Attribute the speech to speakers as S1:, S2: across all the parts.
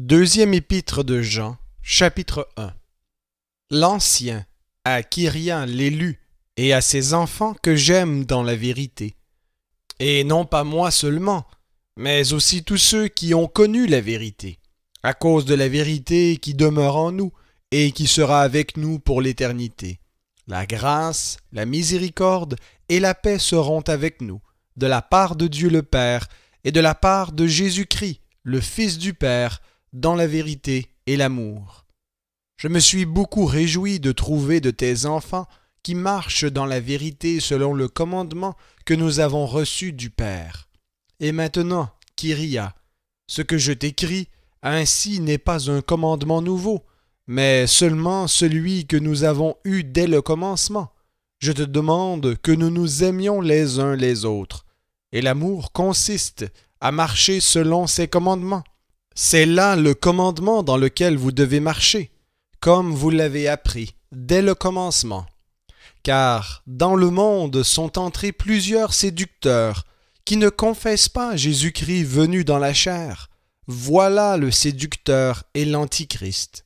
S1: Deuxième épître de Jean, chapitre 1 L'Ancien, à Kyria l'élu, et à ses enfants que j'aime dans la vérité. Et non pas moi seulement, mais aussi tous ceux qui ont connu la vérité, à cause de la vérité qui demeure en nous, et qui sera avec nous pour l'éternité. La grâce, la miséricorde et la paix seront avec nous, de la part de Dieu le Père, et de la part de Jésus-Christ, le Fils du Père, dans la vérité et l'amour. Je me suis beaucoup réjoui de trouver de tes enfants qui marchent dans la vérité selon le commandement que nous avons reçu du Père. Et maintenant, Kyria, ce que je t'écris, ainsi n'est pas un commandement nouveau, mais seulement celui que nous avons eu dès le commencement. Je te demande que nous nous aimions les uns les autres. Et l'amour consiste à marcher selon ses commandements. C'est là le commandement dans lequel vous devez marcher, comme vous l'avez appris dès le commencement. Car dans le monde sont entrés plusieurs séducteurs qui ne confessent pas Jésus-Christ venu dans la chair. Voilà le séducteur et l'antichrist.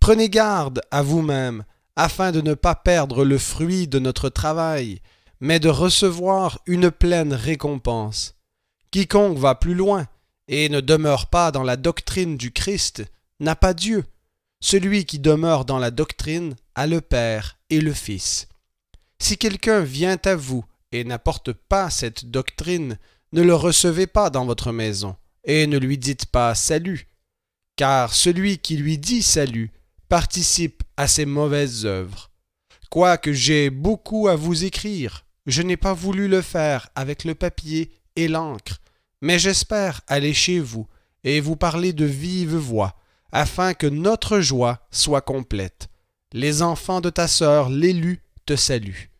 S1: Prenez garde à vous-même, afin de ne pas perdre le fruit de notre travail, mais de recevoir une pleine récompense. Quiconque va plus loin et ne demeure pas dans la doctrine du Christ n'a pas Dieu. Celui qui demeure dans la doctrine a le Père et le Fils. Si quelqu'un vient à vous et n'apporte pas cette doctrine, ne le recevez pas dans votre maison, et ne lui dites pas salut, car celui qui lui dit salut participe à ses mauvaises œuvres. Quoique j'ai beaucoup à vous écrire, je n'ai pas voulu le faire avec le papier et l'encre, mais j'espère aller chez vous et vous parler de vive voix, afin que notre joie soit complète. Les enfants de ta sœur l'élu te saluent.